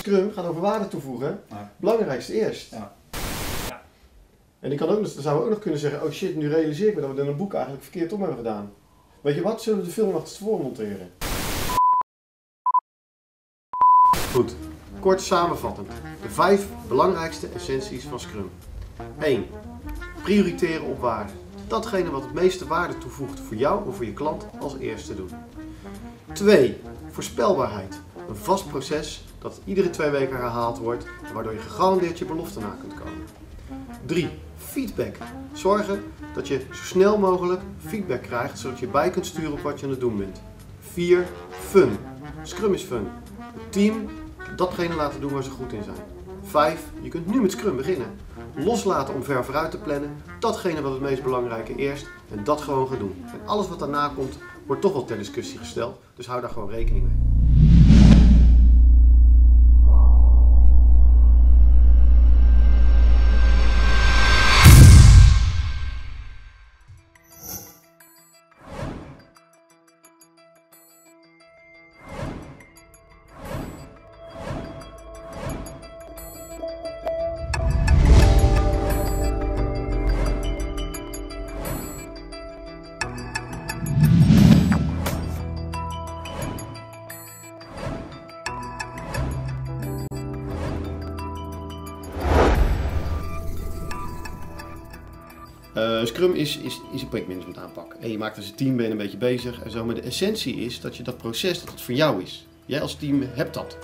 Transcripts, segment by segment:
Scrum gaat over waarde toevoegen. Ja. Belangrijkste eerst. Ja. Ja. En ik kan ook, dan zouden we ook nog kunnen zeggen, oh shit, nu realiseer ik me dat we in een boek eigenlijk verkeerd om hebben gedaan. Weet je wat, zullen we de film nog eens voor monteren? Goed, kort samenvattend. De vijf belangrijkste essenties van Scrum. 1. Prioriteren op waarde. Datgene wat het meeste waarde toevoegt voor jou of voor je klant als eerste doen. 2. Voorspelbaarheid. Een vast proces dat iedere twee weken herhaald wordt, waardoor je gegarandeerd je belofte na kunt komen. 3. Feedback. Zorgen dat je zo snel mogelijk feedback krijgt, zodat je bij kunt sturen op wat je aan het doen bent. 4. Fun. Scrum is fun. Het team datgene laten doen waar ze goed in zijn. 5. Je kunt nu met Scrum beginnen. Loslaten om ver vooruit te plannen. Datgene wat het meest belangrijke eerst en dat gewoon gaan doen. En alles wat daarna komt, wordt toch wel ter discussie gesteld. Dus hou daar gewoon rekening mee. Eh, Scrum is, is, is een projectmanagement aanpak. En je maakt als een team ben een beetje bezig en zo. Maar de essentie is dat je dat proces, dat het voor jou is. Jij als team hebt dat.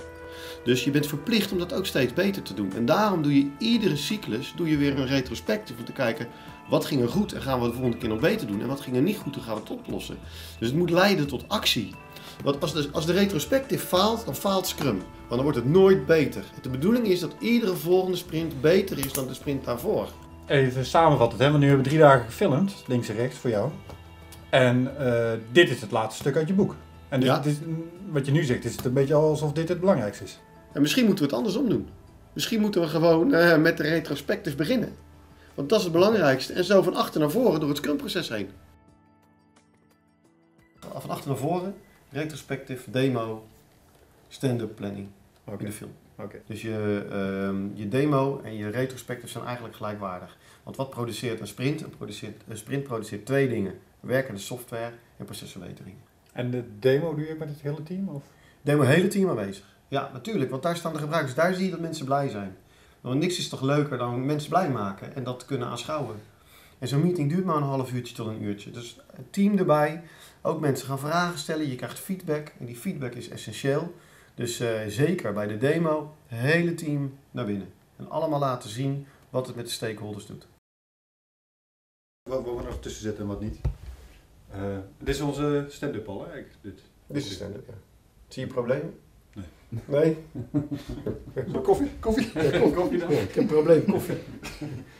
Dus je bent verplicht om dat ook steeds beter te doen. En daarom doe je iedere cyclus doe je weer een retrospectief om te kijken wat ging er goed en gaan we de volgende keer nog beter doen. En wat ging er niet goed en gaan we het oplossen. Dus het moet leiden tot actie. Want als de, als de retrospectief faalt, dan faalt Scrum. Want dan wordt het nooit beter. De bedoeling is dat iedere volgende sprint beter is dan de sprint daarvoor. Even samenvattend, hè? want nu hebben we drie dagen gefilmd, links en rechts voor jou. En eh, dit is het laatste stuk uit je boek. En Ja. is, wat je nu zegt, is het een beetje alsof dit het belangrijkste is. En misschien moeten we het andersom doen. Misschien moeten we gewoon eh, met de retrospectief beginnen. Want dat is het belangrijkste. En zo van achter naar voren door het Scrum-proces heen. Van achter naar voren, retrospectief, demo, stand-up planning in de film. Dus je, ehm, je demo en je retrospectief zijn eigenlijk gelijkwaardig. Want wat produceert een sprint? Een, produceert, een sprint produceert twee dingen. Werkende software en procesverbeteringen. En de demo doe je met het hele team? Of? Demo hele team aanwezig. Ja, natuurlijk, want daar staan de gebruikers. Daar zie je dat mensen blij zijn. Want niks is toch leuker dan mensen blij maken en dat kunnen aanschouwen. En zo'n meeting duurt maar een half uurtje tot een uurtje. Dus het team erbij, ook mensen gaan vragen stellen, je krijgt feedback en die feedback is essentieel. Dus eh, zeker bij de demo, hele team naar binnen. En allemaal laten zien wat het met de stakeholders doet. Wat we nog tussen zetten en wat niet. Eh, dit is onze stand-up al, hè? Dit. Dit is stand-up, ja. Zie je problemen? Nee. Nee? Koffie, koffie. Ja, koffie. koffie dan. Ja, ik heb een probleem, koffie.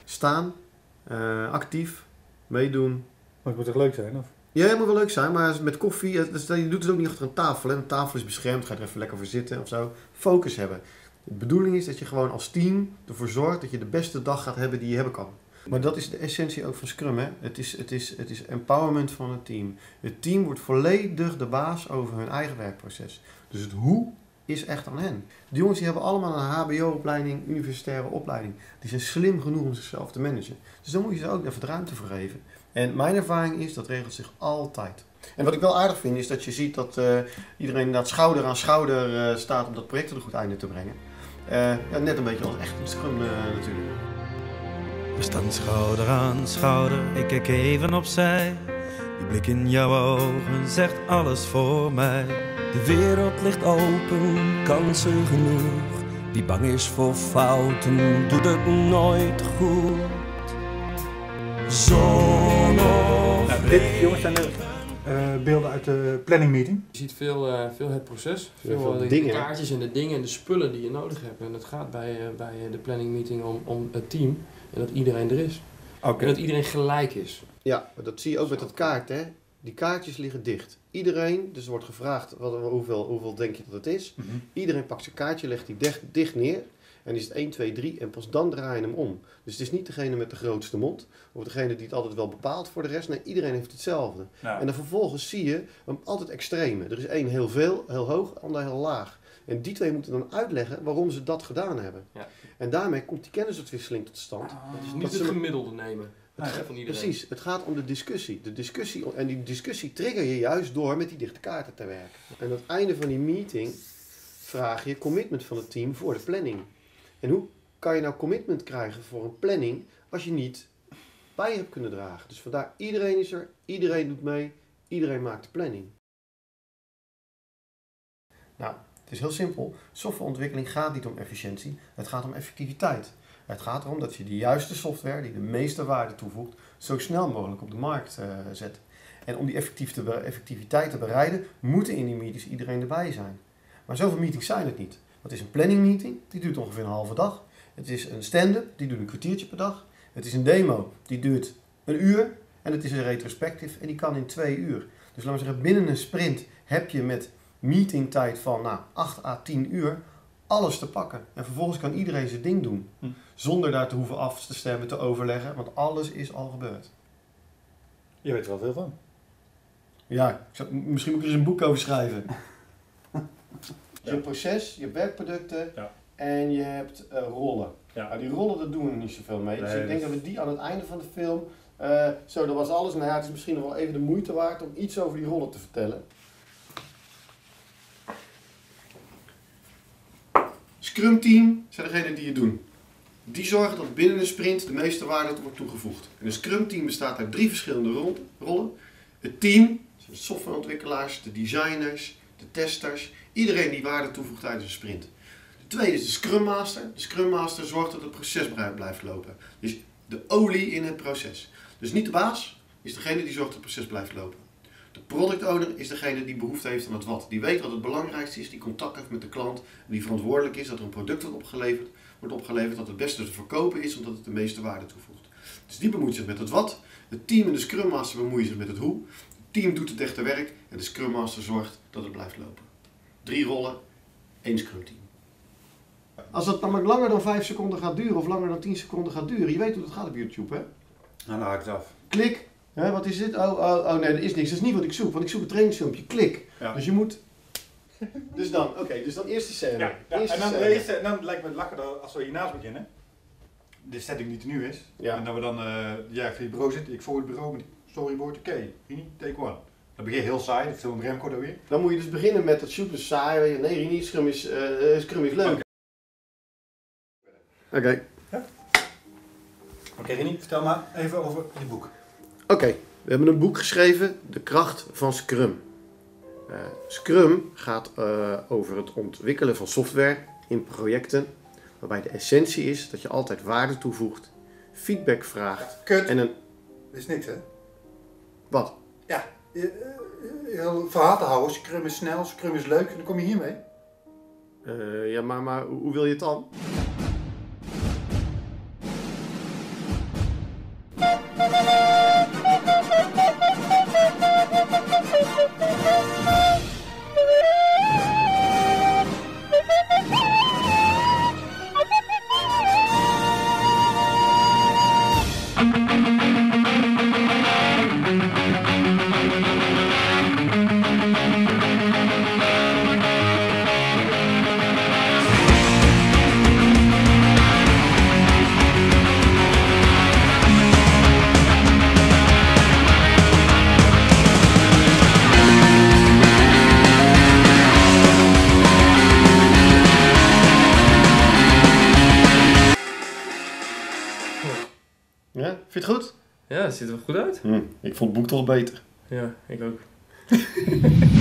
Staan, eh, actief, meedoen. Maar het moet toch leuk zijn? Of? Ja, het moet wel leuk zijn, maar met koffie, je doet het ook niet achter een tafel. Hè. Een tafel is beschermd, ga je er even lekker voor zitten of zo. Focus hebben. De bedoeling is dat je gewoon als team ervoor zorgt dat je de beste dag gaat hebben die je hebben kan. Maar dat is de essentie ook van Scrum. Hè. Het, is, het, is, het is empowerment van het team. Het team wordt volledig de baas over hun eigen werkproces. Dus het hoe is echt aan hen. De jongens die hebben allemaal een HBO-opleiding, universitaire opleiding. Die zijn slim genoeg om zichzelf te managen. Dus dan moet je ze ook even de ruimte voor geven. En mijn ervaring is, dat regelt zich altijd. En wat ik wel aardig vind, is dat je ziet dat eh, iedereen inderdaad schouder aan schouder eh, staat om dat project tot een goed einde te brengen. Eh, ja, net een beetje als echt een scrum natuurlijk. We staan schouder aan schouder, ik kijk even opzij. Die blik in jouw ogen zegt alles voor mij. De wereld ligt open, kansen genoeg. Wie bang is voor fouten, doet het nooit goed. Nou, dit, jongens, zijn de eh, beelden uit de planning meeting. Je ziet veel, eh, veel het proces, Veel veel, eh, de dingen. kaartjes en de dingen en de spullen die je nodig hebt. En het gaat bij, bij de planning meeting om, om het team en dat iedereen er is. Oké. En dat iedereen gelijk is. Ja, maar dat zie je ook met dat kaart. Hè? Die kaartjes liggen dicht. Iedereen, dus er wordt gevraagd wat, hoeveel, hoeveel denk je dat het is. Mhm. Iedereen pakt zijn kaartje, legt die dicht, dicht neer. En is het 1, 2, 3 en pas dan draai je hem om. Dus het is niet degene met de grootste mond. Of degene die het altijd wel bepaalt voor de rest. Nee, iedereen heeft hetzelfde. En dan vervolgens zie je hem altijd extreme. Er is één heel veel, heel hoog, ander heel laag. En die twee moeten dan uitleggen waarom ze dat gedaan hebben. Ja. En daarmee komt die kennisuitwisseling tot stand. Dat is niet het gemiddelde nemen. Het Ja, gaat- van iedereen. Precies, het gaat om de discussie. de discussie. En die discussie trigger je juist door met die dichte kaarten te werken. En aan het einde van die meeting vraag je commitment van het team voor de planning. En hoe kan je nou commitment krijgen voor een planning als je niet bij hebt kunnen dragen? Dus vandaar, iedereen is er, iedereen doet mee, iedereen maakt de planning. Nou, het is heel simpel. Softwareontwikkeling gaat niet om efficiëntie, het gaat om effectiviteit. Het gaat erom dat je de juiste software die de meeste waarde toevoegt, zo snel mogelijk op de markt eh, zet. En om die effectiviteit te bereiden, moeten in die meetings iedereen erbij zijn. Maar zoveel meetings zijn het niet. Dat is een planning meeting, die duurt ongeveer een halve dag. Het is een stand-up, die duurt een kwartiertje per dag. Het is een demo, die duurt een uur. En het is een retrospective en die kan in twee uur. Dus laten we zeggen, binnen een sprint heb je met meetingtijd van nou, 8 à 10 uur alles te pakken. En vervolgens kan iedereen zijn ding doen. Hm. Zonder daar te hoeven af te stemmen, te overleggen, want alles is al gebeurd. Je weet er wel veel van. Ja, zou- misschien moet ik er eens een boek over schrijven. Je hebt proces, je hebt werkproducten en je hebt eh, rollen. Ja. Nou, die rollen, daar doen we niet zoveel mee. dus ik denk dat- we die aan het einde van de film... eh, zo, dat was alles. Nou ja, het is misschien nog wel even de moeite waard om iets over die rollen te vertellen. Scrum team zijn degenen die het doen. Die zorgen dat binnen een sprint de meeste waarde wordt toegevoegd. En een Scrum team bestaat uit drie verschillende rol- rollen. Het team, de softwareontwikkelaars, de designers, de testers, iedereen die waarde toevoegt tijdens een sprint. De tweede is de Scrum Master. De Scrum Master zorgt dat het proces blij- blijft lopen. Dus de olie in het proces. Dus niet de baas, is degene die zorgt dat het proces blijft lopen. De product owner is degene die behoefte heeft aan het wat. Die weet wat het belangrijkste is, die contact heeft met de klant. En die verantwoordelijk is dat er een product wordt opgeleverd, wordt opgeleverd dat het beste te verkopen is, omdat het de meeste waarde toevoegt. Dus die bemoeit zich met het wat. Het team en de Scrum Master bemoeien zich met het hoe. Het team doet het echte werk en de Scrum Master zorgt dat het blijft lopen. Drie rollen, één Scrum team. Als dat namelijk langer dan 5 seconden gaat duren of langer dan 10 seconden gaat duren, je weet hoe dat gaat op YouTube hè? Nou, dan haak ik het af. Klik. Hè, wat is dit? Oh, oh, oh nee, dat is niks. Dat is niet wat ik zoek, want ik zoek een trainingsfilmpje. Klik. Ja. Dus je moet... Dus dan, oké, dus dan eerst die scène. Ja, ja, Eerst en dan, scène. eerste, dan lijkt me het lachen dat als we hiernaast beginnen, de setting die er nu is, Ja. en dat we dan eh ja, achter je bureau zitten, ik voor het bureau met storyboard, oké, Rini, take one. Dan begin je heel saai, dat film Remco daar weer. Dan moet je dus beginnen met dat shooten saai. weet je. Nee, niet Scrum is, eh, Scrum is leuk. Oké. Oké Rini, vertel maar even over je boek. Oké, we hebben een boek geschreven, De kracht van Scrum. Eh, Scrum gaat eh, over het ontwikkelen van software in projecten, waarbij de essentie is dat je altijd waarde toevoegt, feedback vraagt Kut, en een... dat is niks hè? Wat? Ja, eh, heel verhaal te houden, Scrum is snel, Scrum is leuk, en dan kom je hiermee. Eh, ja, maar, maar hoe wil je het dan? Vind je het goed? Ja, het ziet er wel goed uit. ik vond het boek toch beter. Ja, ik ook.